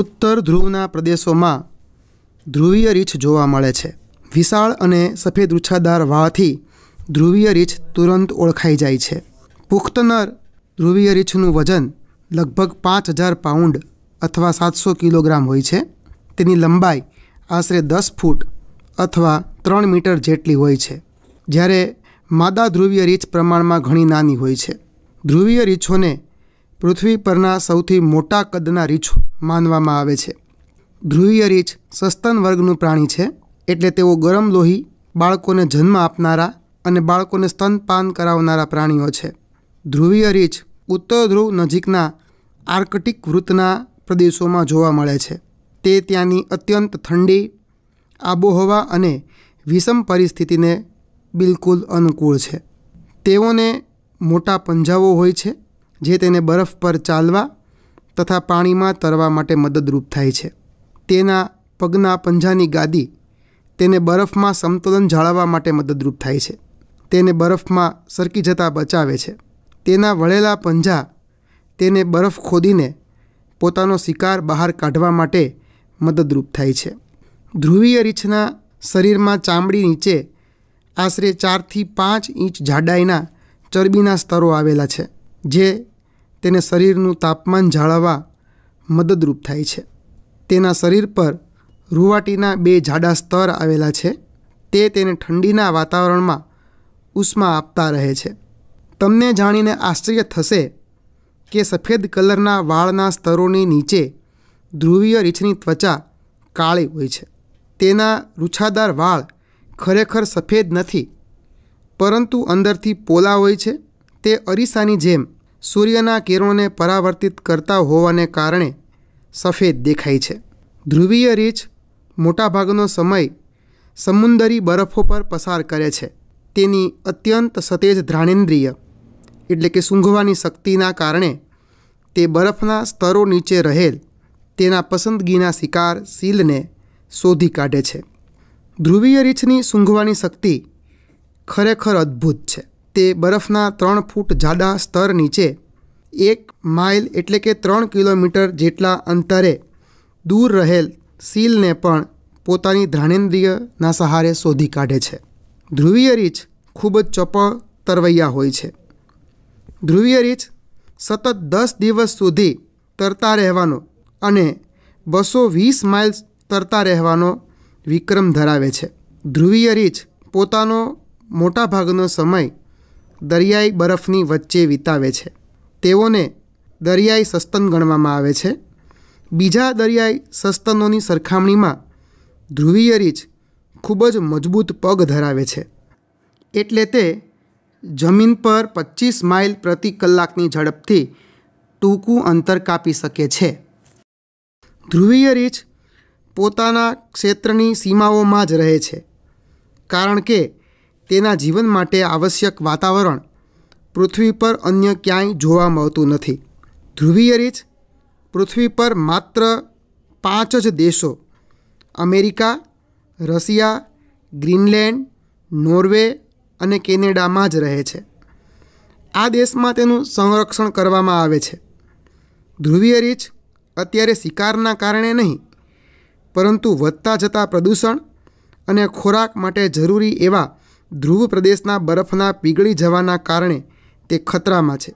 ઉત્તર ધ્રુવના પ્રદેશોમાં ધ્રુવીય રીંછ જોવા મળે છે. વિશાળ અને સફેદ રૂછાદાર વાળથી ધ્રુવીય રીંછ તુરંત ઓળખાઈ જાય છે. પુખ્તનર ધ્રુવીય રીંછનું વજન લગભગ પાંચ હજાર પાઉન્ડ અથવા સાતસો કિલોગ્રામ હોય છે. તેની લંબાઈ આશરે દસ ફૂટ અથવા ત્રણ મીટર જેટલી હોય છે. જ્યારે માદા ધ્રુવીય રીંછ પ્રમાણમાં ઘણી નાની હોય છે. ધ્રુવીય રીંછોને પૃથ્વી પરના સૌથી મોટા કદના રીછ માનવામાં આવે છે. ધ્રુવીય રીછ સસ્તન વર્ગનું પ્રાણી છે, એટલે તેઓ ગરમ લોહી, બાળકોને જન્મ આપનારા અને બાળકોને સ્તનપાન કરાવનારા પ્રાણીઓ છે. ધ્રુવીય રીંછ ઉત્તર ધ્રુવ નજીકના આર્કટિક વૃત્તના પ્રદેશોમાં જોવા મળે છે. તે ત્યાંની અત્યંત ઠંડી, આબોહવા અને વિષમ પરિસ્થિતિને બિલકુલ અનુકૂળ છે. તેઓને મોટા પંજાઓ હોય છે જે તેને બરફ પર ચાલવા તથા પાણીમાં તરવા માટે મદદરૂપ થાય છે. તેના પગના પંજાની ગાદી તેને બરફમાં સમતોલન જાળવવા માટે મદદરૂપ થાય છે. તેને બરફમાં સરકી જતાં બચાવે છે. તેના વળેલા પંજા તેને બરફ ખોદીને પોતાનો શિકાર બહાર કાઢવા માટે મદદરૂપ થાય છે. ધ્રુવીય રીંછના શરીરમાં ચામડી નીચે આશરે ચારથી પાંચ ઇંચ જાડાઈના ચરબીના સ્તરો આવેલા છે, જે તેને શરીરનું તાપમાન જાળવવા મદદરૂપ થાય છે. તેના શરીર પર રૂવાટીના બે જાડા સ્તર આવેલા છે. તે તેને ઠંડીના વાતાવરણમાં ઉષ્મા આપતા રહે છે. તમને જાણીને આશ્ચર્ય થશે કે સફેદ કલરના વાળના સ્તરોની નીચે ધ્રુવીય રીંછની ત્વચા કાળી હોય છે. તેના રૂછાદાર વાળ ખરેખર સફેદ નથી, પરંતુ અંદરથી પોલા હોય છે. તે અરીસાની જેમ સૂર્યના કિરણોને પરાવર્તિત કરતા હોવાને કારણે સફેદ દેખાય છે. ધ્રુવીય રીંછ મોટાભાગનો સમય સમુંદરી બરફો પર પસાર કરે છે. તેની અત્યંત સતેજ ધ્રાણેન્દ્રિય એટલે કે સૂંઘવાની શક્તિના કારણે તે બરફના સ્તરો નીચે રહેલ તેના પસંદગીના શિકાર સીલને શોધી કાઢે છે. ધ્રુવીય રીંછની સૂંઘવાની શક્તિ ખરેખર અદ્ભુત છે. તે બરફના ત્રણ ફૂટ જાડા સ્તર નીચે, એક માઇલ એટલે કે ત્રણ કિલોમીટર જેટલા અંતરે દૂર રહેલ સીલને પણ પોતાની ધ્રાણેન્દ્રિયના સહારે શોધી કાઢે છે. ધ્રુવીય રીંછ ખૂબ જ ચપળ તરવૈયા હોય છે. ધ્રુવીય રીંછ સતત દસ દિવસ સુધી તરતા રહેવાનો અને બસો વીસ માઇલ તરતા રહેવાનો વિક્રમ ધરાવે છે. ધ્રુવીય રીંછ પોતાનો મોટાભાગનો સમય દરિયાઈ બરફની વચ્ચે વિતાવે છે. તેઓને દરિયાઈ સસ્તન ગણવામાં આવે છે. બીજા દરિયાઈ સસ્તનોની સરખામણીમાં ધ્રુવીય રીંછ ખૂબ જ મજબૂત પગ ધરાવે છે. એટલે તે જમીન પર પચીસ માઇલ પ્રતિ કલાકની ઝડપથી ટૂંકું અંતર કાપી શકે છે. ધ્રુવીય રીંછ પોતાના ક્ષેત્રની સીમાઓમાં જ રહે છે. કારણ કે તેના જીવન માટે આવશ્યક વાતાવરણ પૃથ્વી પર અન્ય ક્યાંય જોવા મળતું નથી. ધ્રુવીય રીચ પૃથ્વી પર માત્ર પાંચ જ દેશો અમેરિકા, રશિયા, ગ્રીનલેન્ડ, નોર્વે અને કેનેડામાં જ રહે છે. આ દેશમાં તેનું સંરક્ષણ કરવામાં આવે છે. ધ્રુવીય રીંછ અત્યારે શિકારના કારણે નહીં, પરંતુ વધતા જતા પ્રદૂષણ અને ખોરાક માટે જરૂરી એવા ધ્રુવ પ્રદેશના બરફના પીગળી જવાના કારણે તે ખતરામાં છે.